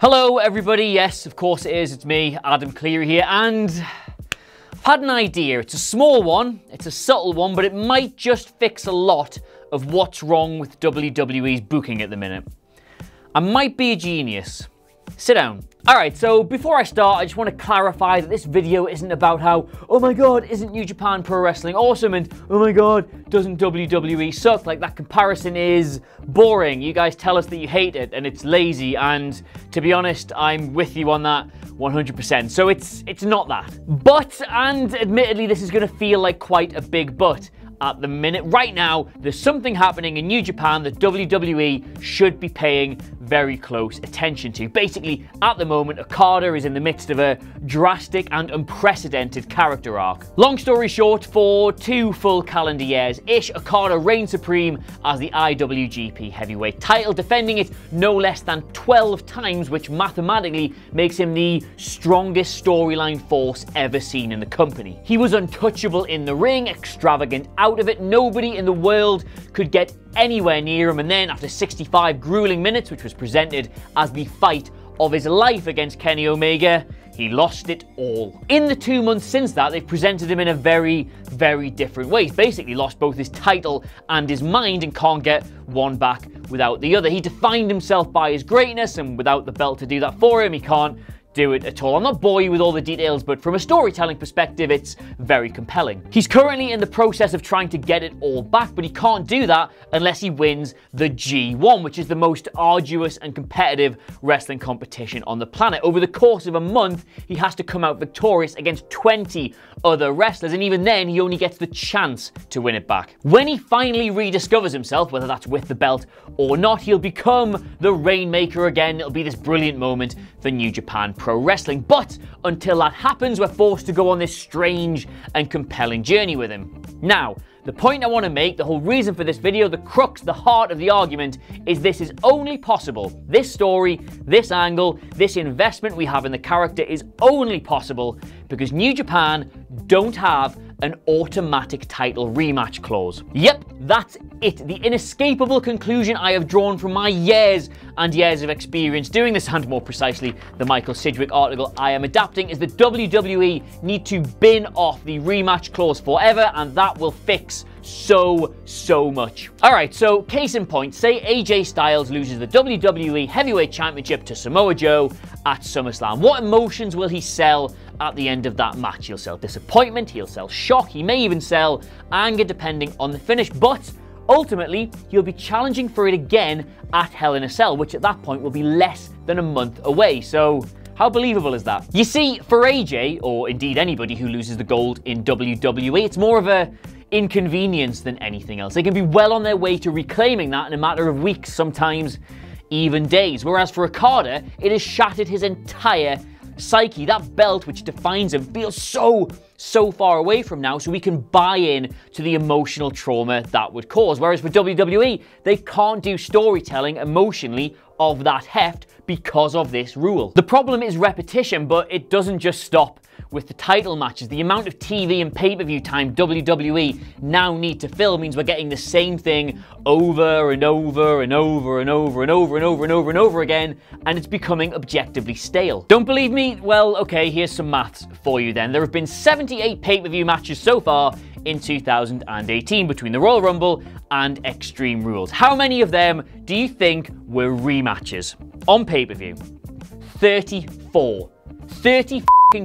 Hello, everybody. Yes, of course it is. It's me, Adam Clery here, and I've had an idea. It's a small one, it's a subtle one, but it might just fix a lot of what's wrong with WWE's booking at the minute. I might be a genius. Sit down. Alright, so before I start, I just want to clarify that this video isn't about how, oh my god, isn't New Japan Pro Wrestling awesome, and oh my god, doesn't WWE suck? Like, that comparison is boring. You guys tell us that you hate it, and it's lazy, and to be honest, I'm with you on that 100%. So it's, it's not that. But, and admittedly, this is going to feel like quite a big but at the minute. Right now, there's something happening in New Japan that WWE should be paying very close attention to. Basically, at the moment, Okada is in the midst of a drastic and unprecedented character arc. Long story short, for two full calendar years, Ish Okada reigns supreme as the IWGP Heavyweight title, defending it no less than 12 times, which mathematically makes him the strongest storyline force ever seen in the company. He was untouchable in the ring, extravagant out of it. Nobody in the world could get anywhere near him. And then, after 65 grueling minutes, which was presented as the fight of his life against Kenny Omega, he lost it all. In the two months since that, they've presented him in a very, very different way. He's basically lost both his title and his mind and can't get one back without the other. He defined himself by his greatness, and without the belt to do that for him, he can't do it at all. I'm not bore you with all the details, but from a storytelling perspective, it's very compelling. He's currently in the process of trying to get it all back, but he can't do that unless he wins the G1, which is the most arduous and competitive wrestling competition on the planet. Over the course of a month, he has to come out victorious against 20 other wrestlers, and even then, he only gets the chance to win it back. When he finally rediscovers himself, whether that's with the belt or not, he'll become the Rainmaker again. It'll be this brilliant moment for New Japan Pro Wrestling. But until that happens, we're forced to go on this strange and compelling journey with him. Now, the point I want to make, the whole reason for this video, the crux, the heart of the argument, is this is only possible. This story, this angle, this investment we have in the character is only possible because New Japan don't have an automatic title rematch clause. Yep, that's it. The inescapable conclusion I have drawn from my years and years of experience doing this, and more precisely, the Michael Sidgwick article I am adapting, is that WWE need to bin off the rematch clause forever, and that will fix so, so much. All right, so case in point, say AJ Styles loses the WWE Heavyweight Championship to Samoa Joe at SummerSlam. What emotions will he sell at the end of that match? He'll sell disappointment, he'll sell shock, he may even sell anger depending on the finish, but ultimately he'll be challenging for it again at Hell in a Cell, which at that point will be less than a month away. So how believable is that? You see, for AJ, or indeed anybody who loses the gold in WWE, it's more of a inconvenience than anything else. They can be well on their way to reclaiming that in a matter of weeks, sometimes even days. Whereas for Okada, it has shattered his entire psyche. That belt which defines him feels so, so far away from now, so we can buy in to the emotional trauma that would cause. Whereas for WWE, they can't do storytelling emotionally of that heft because of this rule. The problem is repetition, but it doesn't just stop with the title matches. The amount of TV and pay-per-view time WWE now need to fill means we're getting the same thing over and over and over and over and over and over and over and over again, and it's becoming objectively stale. Don't believe me? Well, okay, here's some maths for you then. There have been 78 pay-per-view matches so far in 2018 between the Royal Rumble and Extreme Rules. How many of them do you think were rematches on pay-per-view? 34. 30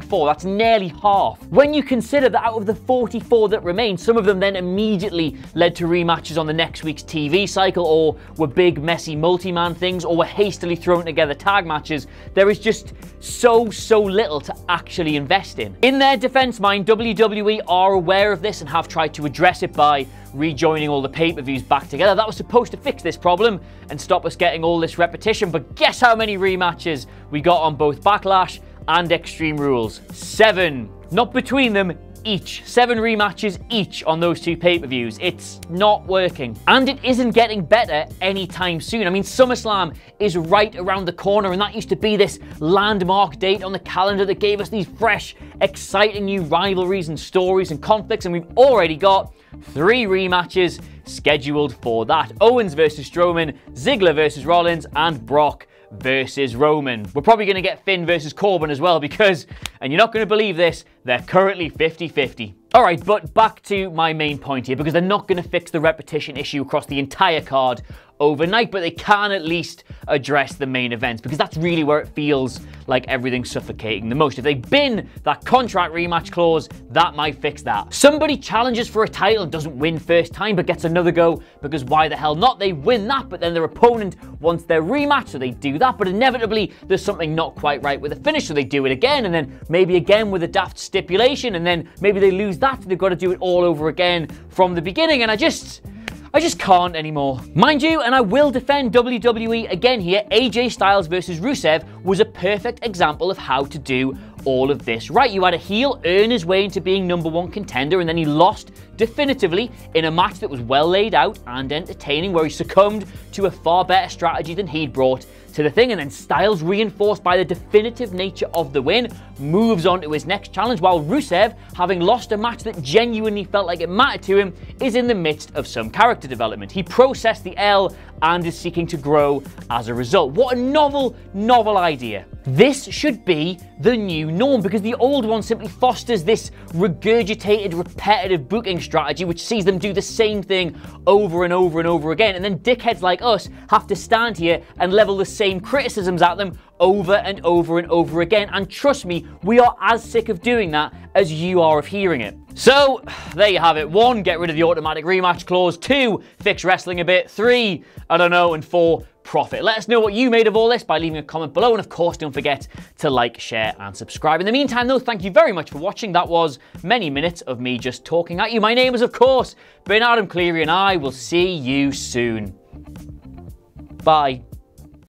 four. That's nearly half. When you consider that out of the 44 that remain, some of them then immediately led to rematches on the next week's TV cycle, or were big, messy multi-man things, or were hastily thrown together tag matches, there is just so, so little to actually invest in. In their defense mind, WWE are aware of this and have tried to address it by rejoining all the pay-per-views back together. That was supposed to fix this problem and stop us getting all this repetition, but guess how many rematches we got on both Backlash and Extreme Rules. Seven. Not between them, each. Seven rematches each on those two pay-per-views. It's not working. And it isn't getting better anytime soon. I mean, SummerSlam is right around the corner, and that used to be this landmark date on the calendar that gave us these fresh, exciting new rivalries and stories and conflicts, and we've already got three rematches scheduled for that. Owens versus Strowman, Ziggler versus Rollins, and Brock versus Roman. We're probably going to get Finn versus Corbin as well because, and you're not going to believe this, they're currently 50 50. All right, but back to my main point here because they're not going to fix the repetition issue across the entire card overnight, but they can at least address the main events because that's really where it feels like everything's suffocating the most. If they bin that contract rematch clause, that might fix that. Somebody challenges for a title and doesn't win first time but gets another go because why the hell not? They win that, but then their opponent wants their rematch, so they do that, but inevitably there's something not quite right with the finish, so they do it again, and then maybe again with a daft stipulation, and then maybe they lose that, so they've got to do it all over again from the beginning, and I just. I just can't anymore. Mind you, and I will defend WWE again here, AJ Styles versus Rusev was a perfect example of how to do all of this right. You had a heel earn his way into being number one contender, and then he lost definitively in a match that was well laid out and entertaining, where he succumbed to a far better strategy than he'd brought to the thing. And then Styles, reinforced by the definitive nature of the win, moves on to his next challenge, while Rusev, having lost a match that genuinely felt like it mattered to him, is in the midst of some character development. He processed the L and is seeking to grow as a result. What a novel, novel idea. This should be the new norm because the old one simply fosters this regurgitated, repetitive booking strategy which sees them do the same thing over and over and over again. And then dickheads like us have to stand here and level the same criticisms at them over and over and over again. And trust me, we are as sick of doing that as you are of hearing it. So, there you have it. One, get rid of the automatic rematch clause. Two, fix wrestling a bit. Three, I don't know. And four, profit. Let us know what you made of all this by leaving a comment below. And of course, don't forget to like, share, and subscribe. In the meantime, though, thank you very much for watching. That was many minutes of me just talking at you. My name is, of course, Ben Adam Clery, and I will see you soon. Bye.